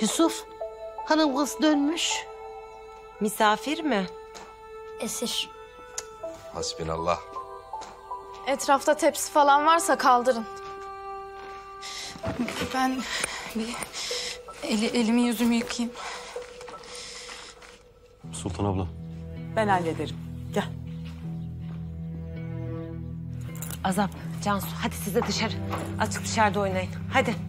Yusuf, hanım kız dönmüş. Misafir mi? Esir. Hasbinallah. Etrafta tepsi falan varsa kaldırın. Ben bir eli, elimi yüzümü yıkayayım. Sultan abla. Ben hallederim. Gel. Azap, Cansu hadi siz de dışarı. Açık dışarıda oynayın. Hadi.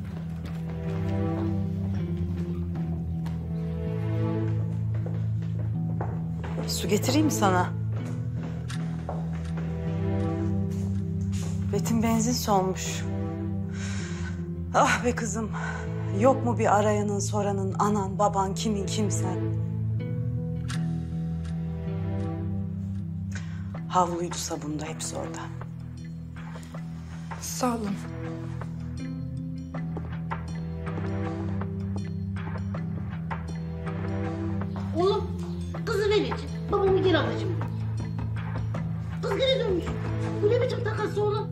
Su getireyim mi sana? Betim benzin solmuş. Ah be kızım. Yok mu bir arayanın soranın anan baban kimin kimsen? Havluydu sabunda hepsi orada. Sağ olun. Geri alacağım. Kız geri dönmüş. Bu ne biçim takası oğlum?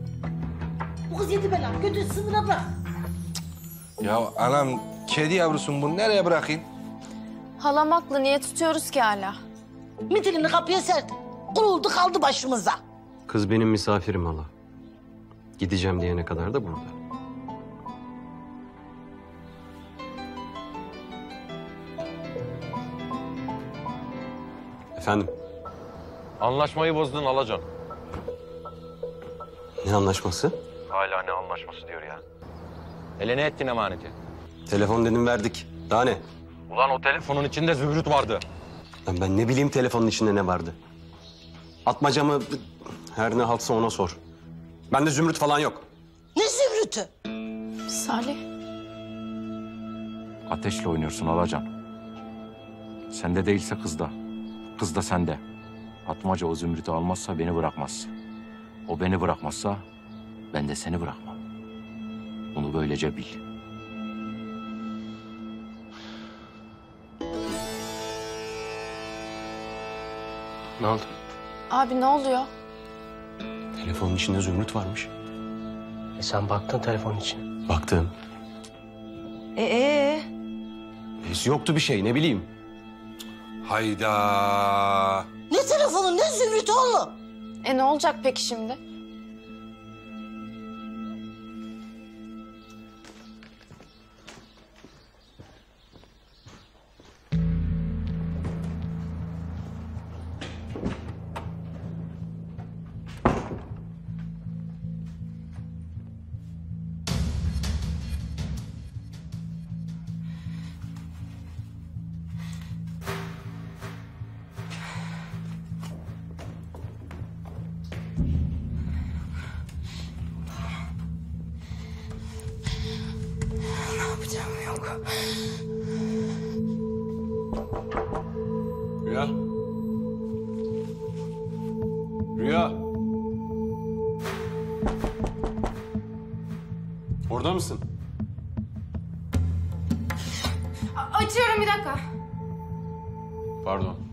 Bu kız yedi bela. Götür sınıra bırak. Ya anam kedi yavrusun bunu nereye bırakayım? Halam haklı. Niye tutuyoruz ki hala? Mitilini kapıya serdi. Kuruldu kaldı başımıza. Kız benim misafirim hala. Gideceğim diyene kadar da burada. Efendim, Anlaşmayı bozdun Alacan. ne anlaşması? Hala ne anlaşması diyor ya. Hele ne ettin emaneti? Telefon dedim verdik. Daha ne? Ulan o telefonun içinde zümrüt vardı. Lan ben ne bileyim telefonun içinde ne vardı? Atmaca mı? Her ne haltsa ona sor. Bende zümrüt falan yok. Ne zümrütü? Salih. Ateşle oynuyorsun Alacan. Sende değilse kızda. Kız da sende. Atmaca o zümrütü almazsa beni bırakmaz. O beni bırakmazsa ben de seni bırakmam. Bunu böylece bil. Ne oldu? Abi ne oluyor? Telefonun içinde zümrüt varmış. E sen baktın telefon için. Baktım. Ee, ee? Hiç yoktu bir şey ne bileyim. Hayda. Ne telefonu ne zümrütü oğlum? E ne olacak peki şimdi? Yok. Rüya. Rüya. Orada mısın? Açıyorum bir dakika. Pardon.